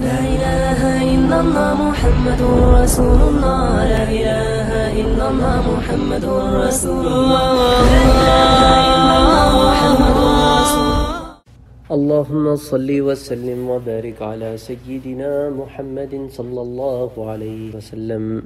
لا إله إلا الله محمد رسول الله. لا إله إلا الله محمد رسول الله. لا إله إلا الله محمد رسول الله. اللهم صل وسلم وبارك على سيدنا محمد صلی اللہ علیہ وسلم.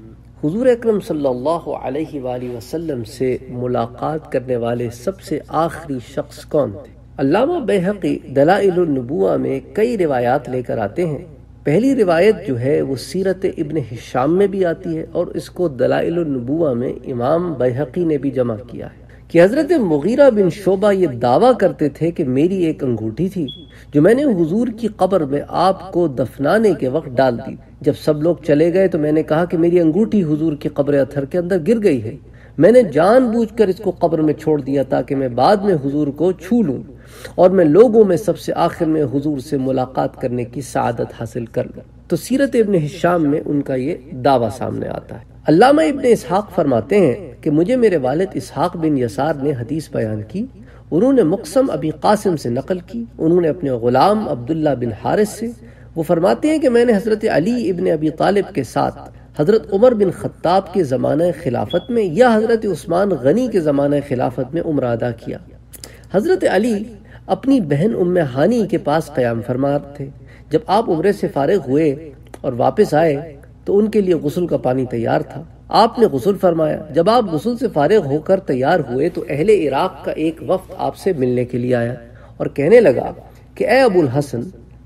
حضور اکرم صلی اللہ علیہ وآلہ وسلم سے ملاقات کرنے والے سب سے آخری شخص کون تھے؟ علامہ بیحقی دلائل النبوہ میں کئی روایات لے کر آتے ہیں۔ پہلی روایت جو ہے وہ سیرت ابن حشام میں بھی آتی ہے اور اس کو دلائل النبوہ میں امام بیحقی نے بھی جمع کیا ہے کہ حضرت مغیرہ بن شعبہ یہ دعویٰ کرتے تھے کہ میری ایک انگوٹھی تھی جو میں نے حضور کی قبر میں آپ کو دفنانے کے وقت ڈال دی۔ جب سب لوگ چلے گئے تو میں نے کہا کہ میری انگوٹھی حضور کی قبر اتھر کے اندر گر گئی ہے۔ میں نے جان بوجھ کر اس کو قبر میں چھوڑ دیا تاکہ میں بعد میں حضور کو چھو لوں اور میں لوگوں میں سب سے آخر میں حضور سے ملاقات کرنے کی سعادت حاصل کر لوں۔ تو سیرت ابن حشام میں ان کا یہ دعویٰ سامنے آتا ہے۔ علامہ ابن اسحاق فرماتے ہیں کہ مجھے میرے والد اسحاق بن یسار نے حدیث بیان کی۔ انہوں نے مقسم ابی قاسم سے نقل کی۔ انہوں نے اپنے غلام عبداللہ بن حارث سے۔ وہ فرماتے ہیں کہ میں نے حضرت علی ابن ابی طالب کے ساتھ حضرت عمر بن خطاب کے زمانہ خلافت میں یا حضرت عثمان غنی کے زمانہ خلافت میں عمر ادا کیا۔ حضرت علی اپنی بہن ام ہانی کے پاس قیام فرما تھے۔ جب آپ عمرے سے فارغ ہوئے اور واپس آئے تو ان کے لیے غسل کا پانی تیار تھا۔ آپ نے غسل فرمایا۔ جب آپ غسل سے فارغ ہو کر تیار ہوئے تو اہل عراق کا ایک وفد آپ سے ملنے کے لیے آیا اور کہنے لگا کہ اے ابو الحسن،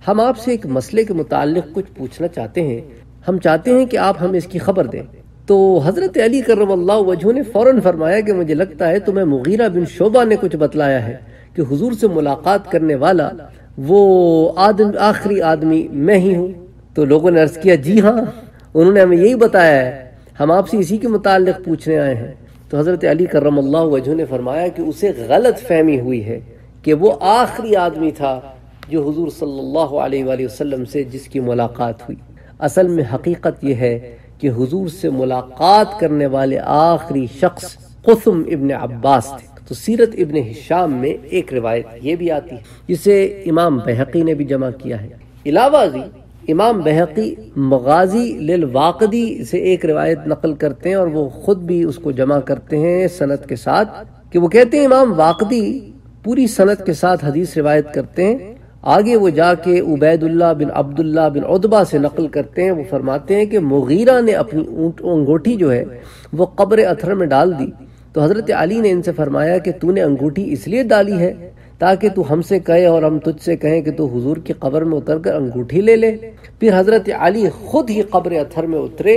ہم آپ سے ایک مسئلے کے متعلق کچھ پوچھنا چاہتے ہیں۔ ہم چاہتے ہیں کہ آپ ہمیں اس کی خبر دیں۔ تو حضرت علی کرم اللہ وجہ نے فوراً فرمایا کہ مجھے لگتا ہے تمہیں مغیرہ بن شعبہ نے کچھ بتلایا ہے کہ حضور سے ملاقات کرنے والا وہ آدم، آخری آدمی میں ہی ہوں۔ تو لوگوں نے عرض کیا جی ہاں انہوں نے ہمیں یہی بتایا ہے۔ ہم آپ سے اسی کے متعلق پوچھنے آئے ہیں۔ تو حضرت علی کرم اللہ وجہ نے فرمایا کہ اسے غلط فہمی ہوئی ہے کہ وہ آخری آدمی تھا جو حضور صلی اللہ علیہ وآلہ وسلم سے جس کی ملاقات ہوئی۔ اصل میں حقیقت یہ ہے کہ حضور سے ملاقات کرنے والے آخری شخص قسم ابن عباس تھے۔ تو سیرت ابن حشام میں ایک روایت یہ بھی آتی ہے، جسے امام بحقی نے بھی جمع کیا ہے۔ علاوہ ازی امام بحقی مغازی للواقدی سے ایک روایت نقل کرتے ہیں اور وہ خود بھی اس کو جمع کرتے ہیں سنت کے ساتھ کہ وہ کہتے ہیں امام واقدی پوری سنت کے ساتھ حدیث روایت کرتے ہیں۔ آگے وہ جا کے عبید اللہ بن عبداللہ بن عدبہ سے نقل کرتے ہیں، وہ فرماتے ہیں کہ مغیرہ نے اپنی انگوٹھی جو ہے، وہ قبر اتھر میں ڈال دی۔ تو حضرت علی نے ان سے فرمایا کہ تو نے انگوٹھی اس لیے ڈالی ہے تاکہ تو ہم سے کہے اور ہم تجھ سے کہیں کہ تو حضور کی قبر میں اتر کر انگوٹھی لے لے۔ پھر حضرت علی خود ہی قبر اتھر میں اترے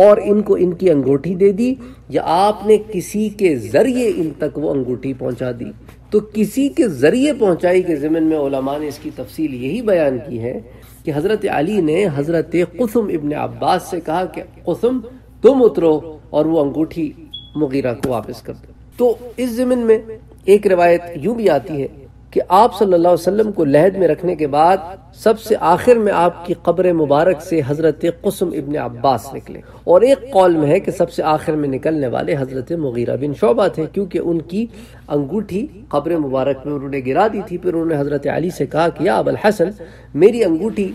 اور ان کو ان کی انگوٹھی دے دی، یا آپ نے کسی کے ذریعے ان تک وہ انگوٹھی پہنچا دی۔ تو کسی کے ذریعے پہنچائی کے ضمن میں علماء نے اس کی تفصیل یہی بیان کی ہے کہ حضرت علی نے حضرت قسم ابن عباس سے کہا کہ قسم، تم اترو اور وہ انگوٹھی مغیرہ کو واپس کر دو۔ تو اس زمن میں ایک روایت یوں بھی آتی ہے کہ آپ صلی اللہ علیہ وسلم کو لہد میں رکھنے کے بعد سب سے آخر میں آپ کی قبر مبارک سے حضرت قسم ابن عباس نکلے۔ اور ایک قول میں ہے کہ سب سے آخر میں نکلنے والے حضرت مغیرہ بن شعبہ تھے کیونکہ ان کی انگوٹھی قبر مبارک میں انہوں نے گرا دی تھی، پھر انہوں نے حضرت علی سے کہا کہ یا اب الحسن، میری انگوٹھی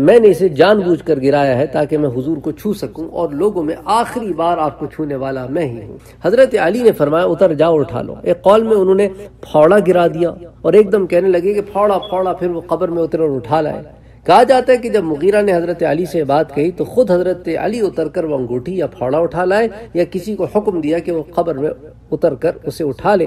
میں نے اسے جان بوجھ کر گرایا ہے تاکہ میں حضور کو چھو سکوں اور لوگوں میں آخری بار آپ کو چھونے والا میں ہی ہوں۔ حضرت علی نے فرمایا، اتر جاؤ، اٹھا لو۔ ایک قول میں انہوں نے پھوڑا گرا دیا اور ایک دم کہنے لگے کہ پھوڑا پھوڑا پھر وہ قبر میں اترے اور اٹھا لائے۔ کہا جاتا ہے کہ جب مغیرہ نے حضرت علی سے بات کہی تو خود حضرت علی اتر کر وہ انگوٹھی یا پھوڑا اٹھا لائے یا کسی کو حکم دیا کہ وہ قبر میں اتر کر اسے اٹھا لے۔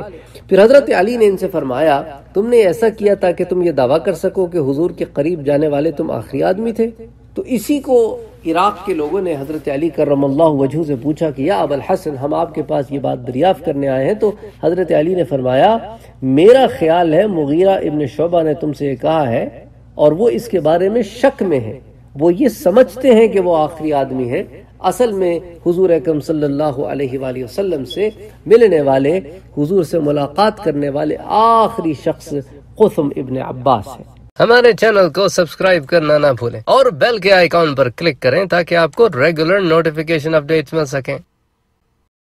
پھر حضرت علی نے ان سے فرمایا، تم نے ایسا کیا تاکہ تم یہ دعویٰ کر سکو کہ حضور کے قریب جانے والے تم آخری آدمی تھے۔ تو اسی کو عراق کے لوگوں نے حضرت علی کرم اللہ وجہ سے پوچھا کہ، یا اب الحسن، ہم آپ کے پاس یہ بات دریافت کرنے آئے ہیں۔ تو حضرت علی نے فرمایا، میرا خیال ہے مغیرہ ابن شعبہ نے تم سے یہ کہا ہے اور وہ اس کے بارے میں شک میں ہے۔ وہ یہ سمجھتے ہیں کہ وہ آخری آدمی ہے۔ اصل میں حضور اکرم صلی اللہ علیہ وآلہ وسلم سے ملنے والے، حضور سے ملاقات کرنے والے آخری شخص قسم ابن عباس ہے۔ ہمارے چینل کو سبسکرائب کرنا نہ بھولیں اور بیل کے آئیکن پر کلک کریں تاکہ آپ کو ریگولر نوٹیفیکیشن اپڈیٹس مل سکیں۔